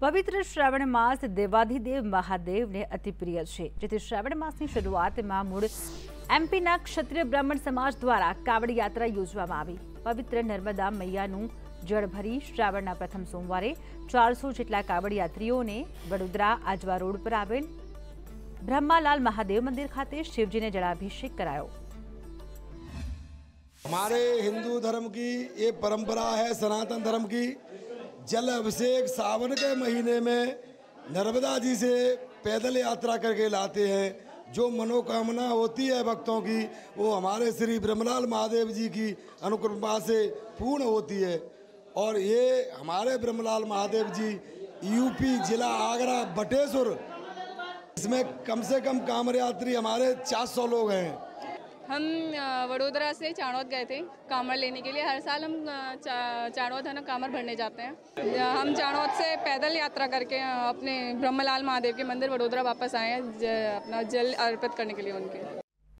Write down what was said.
પવિત્ર શ્રાવણ માસ દેવાધિદેવ મહાદેવને અતિ પ્રિય છે જેથી શ્રાવણ માસની શરૂઆતમાં મૂળ એમપીના ક્ષત્રિય બ્રાહ્મણ સમાજ દ્વારા કાવડ યાત્રા યોજવામાં આવી પવિત્ર નર્મદા મૈયાનું જળ ભરી શ્રાવણના પ્રથમ સોમવારે ચારસો જેટલા કાવડ યાત્રીઓને વડોદરા આજવા રોડ પર આવેલ બ્રહ્માલાલ મહાદેવ મંદિર ખાતે શિવજીને જળાભિષેક કરાયો हमारे हिंदू धर्म की ये परंपरा है सनातन धर्म की जल अभिषेक सावन के महीने में नर्मदा जी से पैदल यात्रा करके लाते हैं। जो मनोकामना होती है भक्तों की, वो हमारे श्री ब्रह्मलाल महादेव जी की अनुकृपा से पूर्ण होती है। और ये हमारे ब्रह्मलाल महादेव जी, यूपी जिला आगरा बटेश्वर इसमें कम से कम कामर यात्री हमारे 400 लोग हैं। हम वडोदरा से चाणौत गए थे कामर लेने के लिए। हर साल हम चा, है ना कामर भरने जाते हैं। हम चाणौत से पैदल यात्रा करके अपने ब्रह्मलाल महादेव के मंदिर वडोदरा वापस आए हैं अपना जल अर्पित करने के लिए उनके।